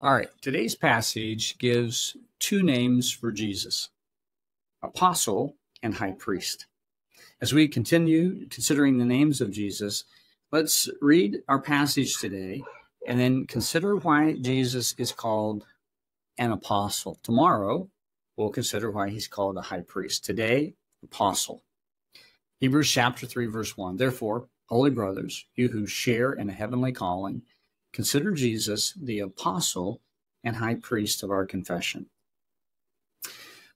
All right, today's passage gives two names for Jesus apostle and high priest. As we continue considering the names of Jesus, let's read our passage today and then consider why Jesus is called an apostle. Tomorrow, we'll consider why he's called a high priest. Today, apostle. Hebrews chapter 3, verse 1. Therefore, holy brothers, you who share in a heavenly calling, Consider Jesus the apostle and high priest of our confession.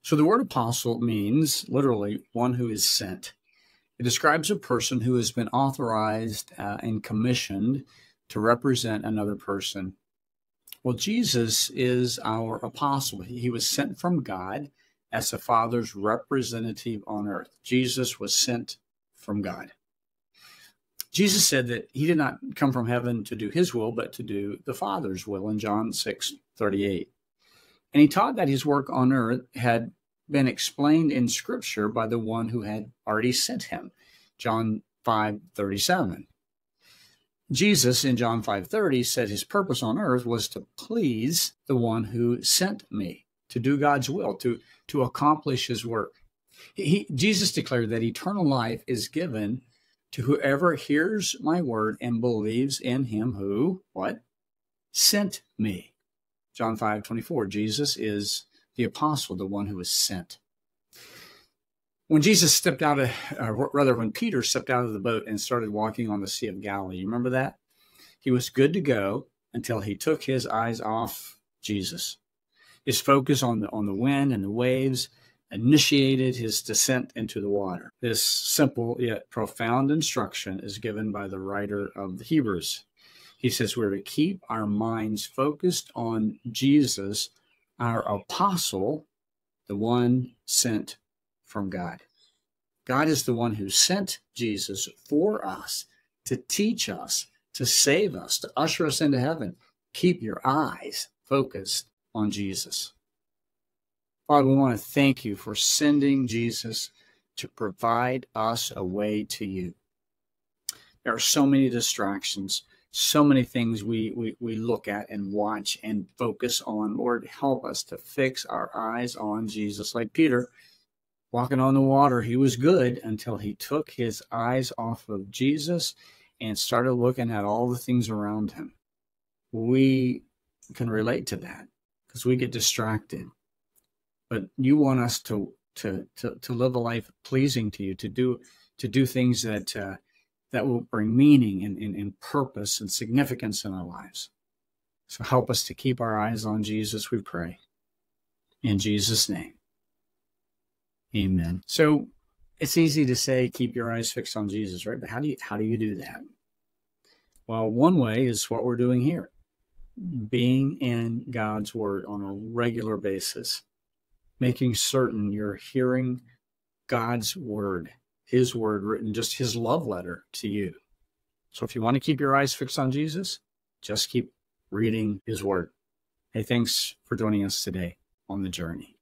So the word apostle means literally one who is sent. It describes a person who has been authorized uh, and commissioned to represent another person. Well, Jesus is our apostle. He was sent from God as the Father's representative on earth. Jesus was sent from God. Jesus said that he did not come from heaven to do his will, but to do the Father's will in John 6 38. And he taught that his work on earth had been explained in Scripture by the one who had already sent him. John 5 37. Jesus in John 5:30 said his purpose on earth was to please the one who sent me, to do God's will, to to accomplish his work. He, Jesus declared that eternal life is given to whoever hears my word and believes in him who, what? Sent me. John 5 24. Jesus is the apostle, the one who was sent. When Jesus stepped out of, uh, rather, when Peter stepped out of the boat and started walking on the Sea of Galilee, you remember that? He was good to go until he took his eyes off Jesus. His focus on the, on the wind and the waves initiated his descent into the water. This simple yet profound instruction is given by the writer of the Hebrews. He says we're to keep our minds focused on Jesus, our apostle, the one sent from God. God is the one who sent Jesus for us to teach us, to save us, to usher us into heaven. Keep your eyes focused on Jesus. Father, we want to thank you for sending Jesus to provide us a way to you. There are so many distractions, so many things we, we, we look at and watch and focus on. Lord, help us to fix our eyes on Jesus. Like Peter walking on the water, he was good until he took his eyes off of Jesus and started looking at all the things around him. We can relate to that because we get distracted but you want us to to to, to live a life pleasing to you to do to do things that uh, that will bring meaning and, and, and purpose and significance in our lives. So help us to keep our eyes on jesus we pray. In jesus name. Amen. So it's easy to say keep your eyes fixed on jesus right? But how do you how do you do that? Well one way is what we're doing here. Being in god's word on a regular basis making certain you're hearing God's word, His word written, just His love letter to you. So if you want to keep your eyes fixed on Jesus, just keep reading His word. Hey, thanks for joining us today on the journey.